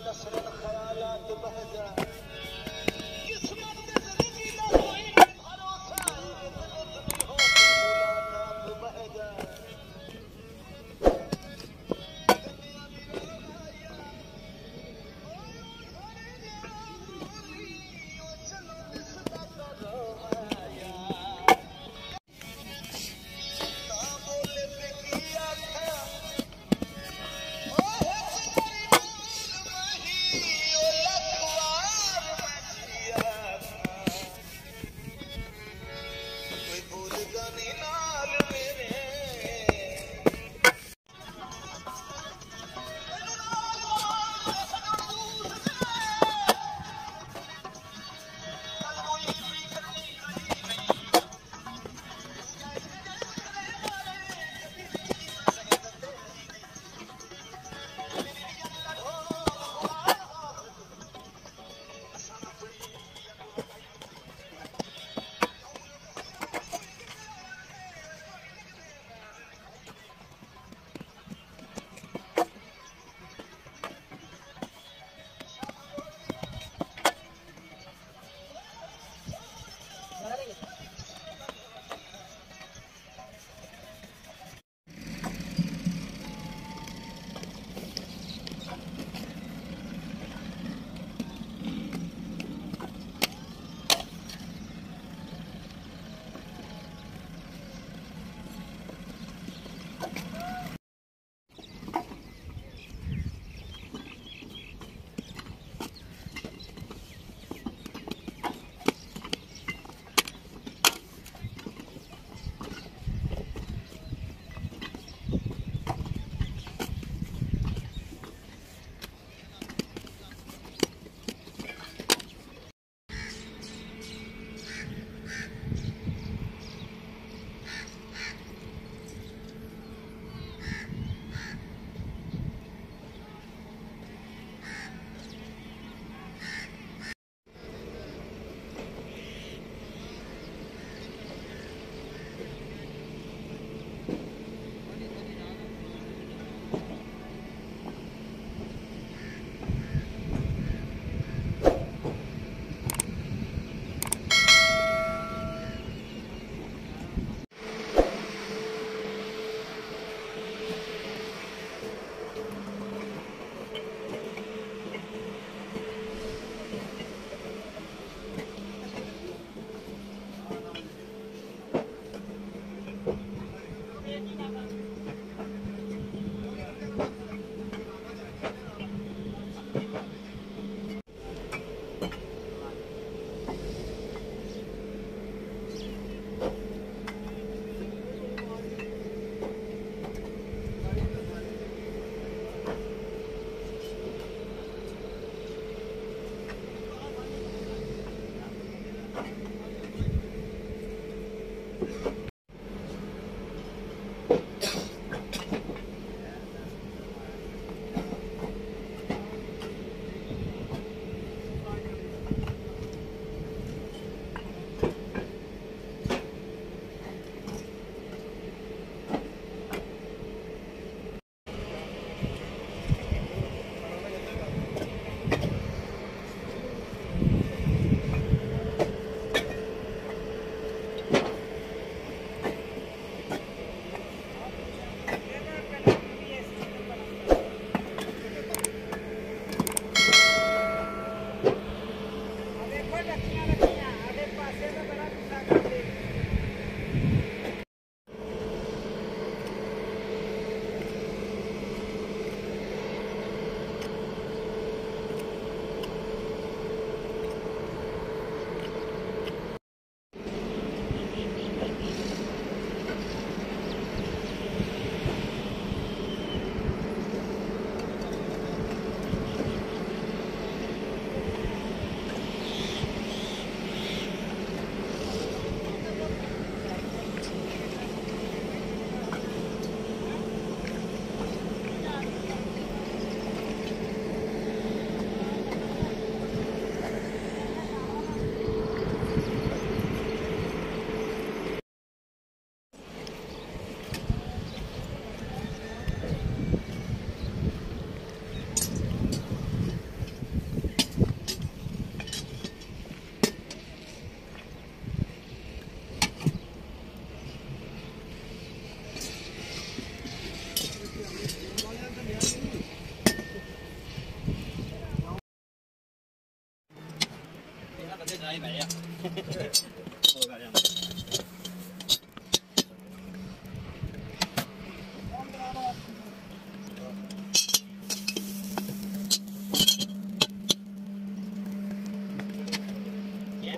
نسر الخيالات بهزة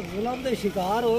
गुलाम के शिकार हो